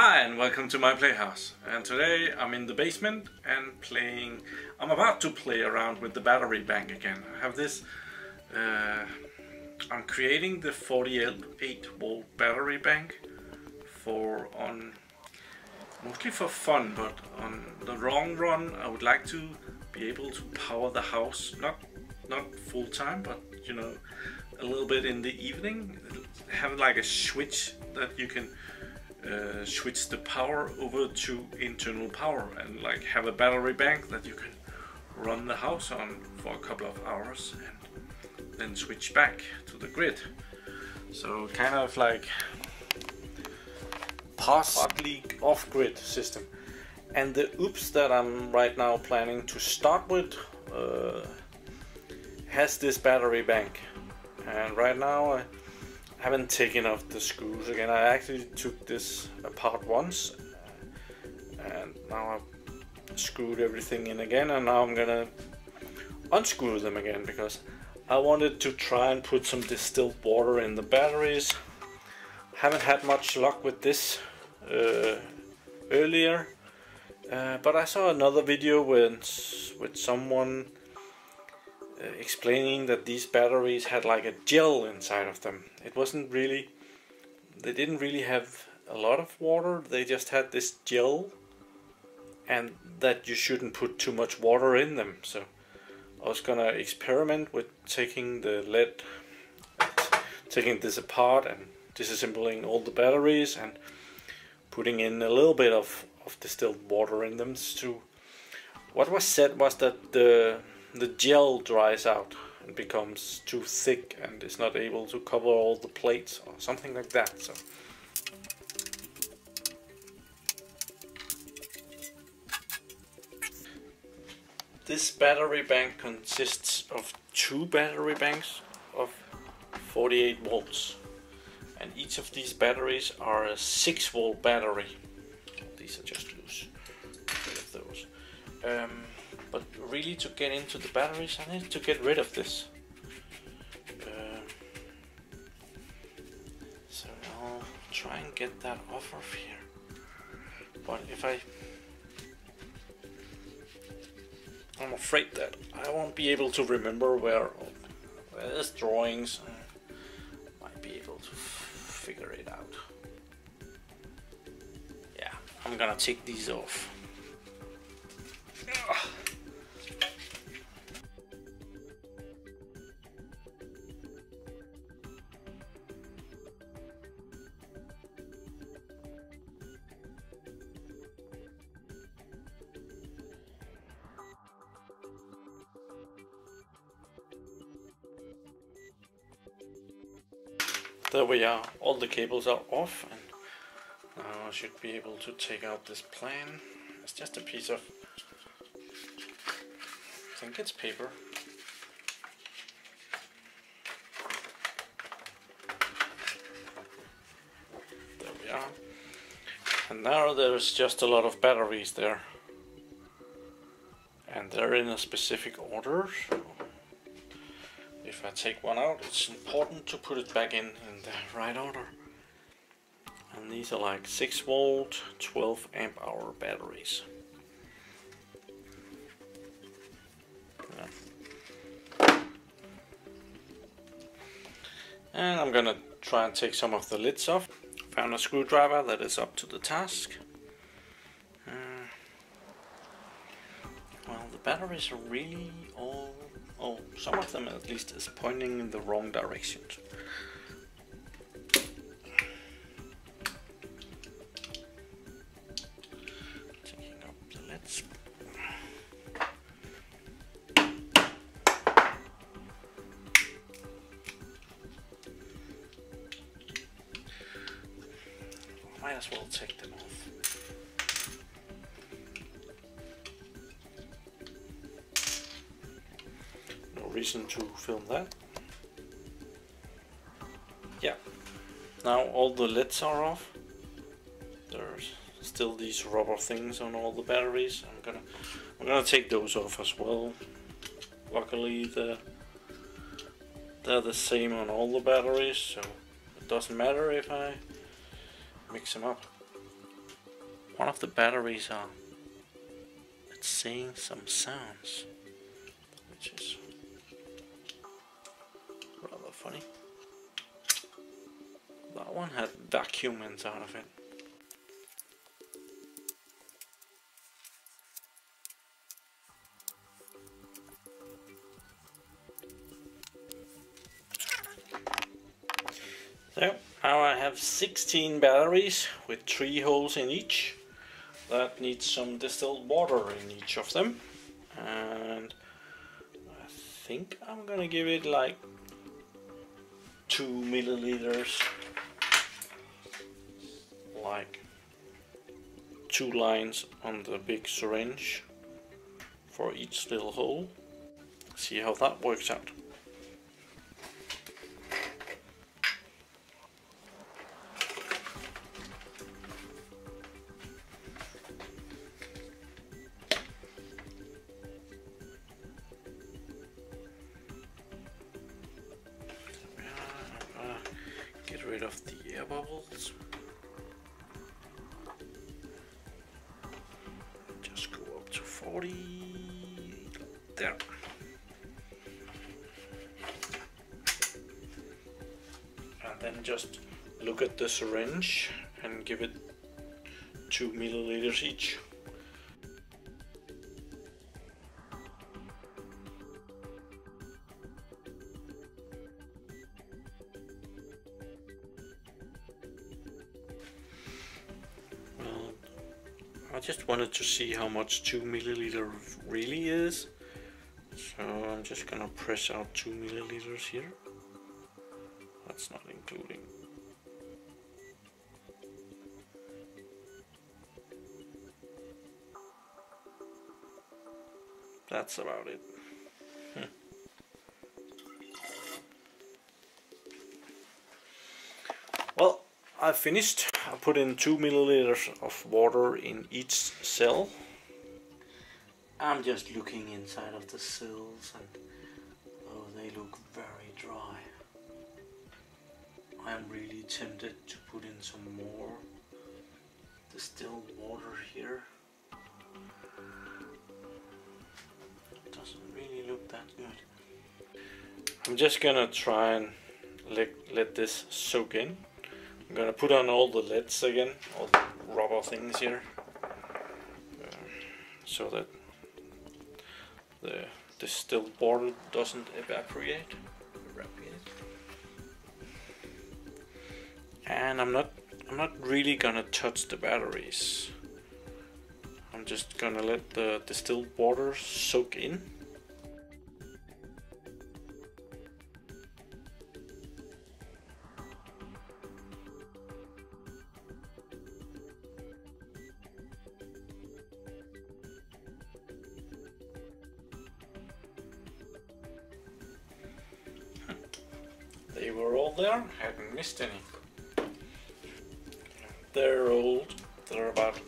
Hi and welcome to my playhouse. And today I'm in the basement and playing I'm about to play around with the battery bank again. I have this uh, I'm creating the 48 volt battery bank for on mostly for fun but on the long run I would like to be able to power the house not not full time but you know a little bit in the evening. Have like a switch that you can uh, switch the power over to internal power and like have a battery bank that you can run the house on for a couple of hours and then switch back to the grid. So kind of like partly off-grid system. And the UPS that I'm right now planning to start with uh, has this battery bank. And right now I haven't taken off the screws again. I actually took this apart once and now I've screwed everything in again and now I'm gonna unscrew them again because I wanted to try and put some distilled water in the batteries. Haven't had much luck with this uh, earlier uh, but I saw another video with, with someone explaining that these batteries had like a gel inside of them. It wasn't really, they didn't really have a lot of water, they just had this gel and that you shouldn't put too much water in them. So I was gonna experiment with taking the lead, taking this apart and disassembling all the batteries and putting in a little bit of, of distilled water in them to what was said was that the the gel dries out and becomes too thick and is not able to cover all the plates or something like that. So. This battery bank consists of two battery banks of 48 volts and each of these batteries are a 6 volt battery. These are just loose. Um, but really to get into the batteries I need to get rid of this. Uh, so I'll try and get that off of here. But if I I'm afraid that I won't be able to remember where, where there's drawings might be able to figure it out. Yeah I'm gonna take these off There we are, all the cables are off and now I should be able to take out this plan. It's just a piece of, I think it's paper. There we are. And now there's just a lot of batteries there. And they're in a specific order. If I take one out, it's important to put it back in in the right order. And these are like 6 volt, 12 amp hour batteries. Yeah. And I'm gonna try and take some of the lids off. Found a screwdriver that is up to the task. Uh, well, the batteries are really all Oh, some of them at least is pointing in the wrong direction. Taking up the lids. Might as well take them off. Reason to film that. Yeah, now all the lids are off. There's still these rubber things on all the batteries. I'm gonna I'm gonna take those off as well. Luckily the they're the same on all the batteries, so it doesn't matter if I mix them up. one of the batteries are it's saying some sounds, which is funny. That one had vacuum inside of it. So now I have 16 batteries with three holes in each. That needs some distilled water in each of them. And I think I'm gonna give it like two milliliters. Like two lines on the big syringe for each little hole. See how that works out. Rid of the air bubbles. Just go up to 40. There. And then just look at the syringe and give it 2 milliliters each. Wanted to see how much 2 milliliter really is. So I'm just gonna press out 2 milliliters here. That's not including. That's about it. Well, I finished. I put in two milliliters of water in each cell. I'm just looking inside of the cells and oh they look very dry. I'm really tempted to put in some more distilled water here. It doesn't really look that good. I'm just gonna try and let, let this soak in. I'm gonna put on all the lids again, all the rubber things here, uh, so that the distilled water doesn't evaporate. evaporate. And I'm not, I'm not really gonna touch the batteries. I'm just gonna let the distilled water soak in. They were all there, hadn't missed any. They're old, they're about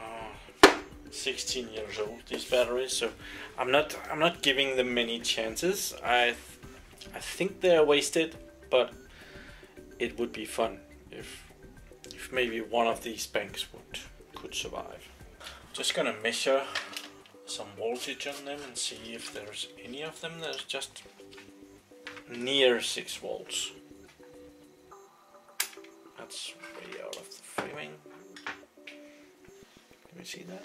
uh, 16 years old, these batteries, so I'm not I'm not giving them many chances. I th I think they're wasted, but it would be fun if if maybe one of these banks would could survive. Just gonna measure some voltage on them and see if there's any of them that's just near 6 volts. That's way out of the framing. Can we see that?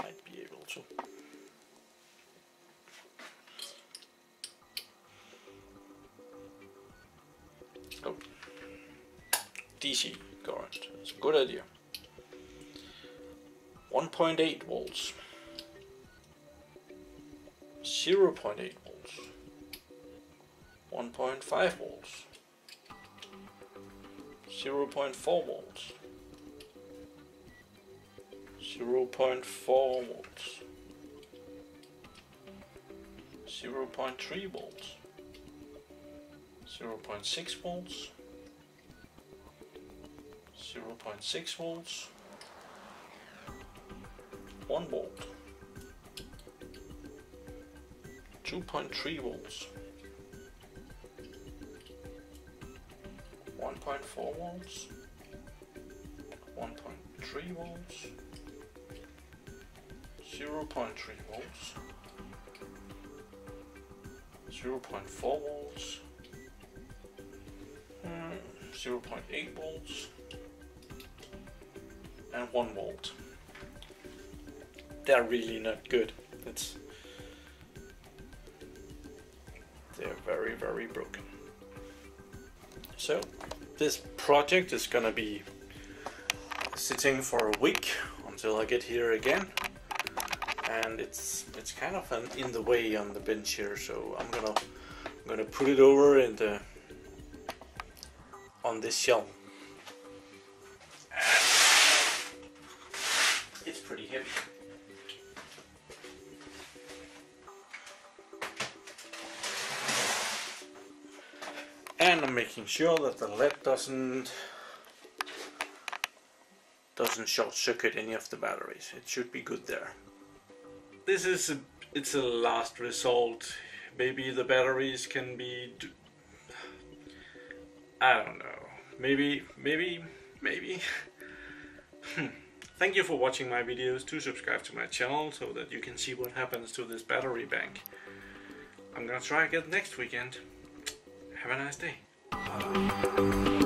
Might be able to. Oh. DC current. It's a good idea. 1.8 volts. 0.8 volts. 1.5 volts, 0.4 volts, 0.4 volts, 0.3 volts, 0.6 volts, 0.6 volts, 1 volt, 2.3 volts, 1.4 volts, 1.3 volts, 0 0.3 volts, 0 0.4 volts, mm, 0 0.8 volts, and 1 volt. They're really not good. It's they're very very broken. So this project is gonna be sitting for a week until I get here again. And it's it's kind of an in the way on the bench here so I'm gonna I'm gonna put it over in the on this shell and I'm making sure that the lead doesn't doesn't short circuit any of the batteries. It should be good there. This is a, it's a last result maybe the batteries can be I don't know. Maybe maybe maybe. Hmm. Thank you for watching my videos. Do subscribe to my channel so that you can see what happens to this battery bank. I'm gonna try again next weekend have a nice day.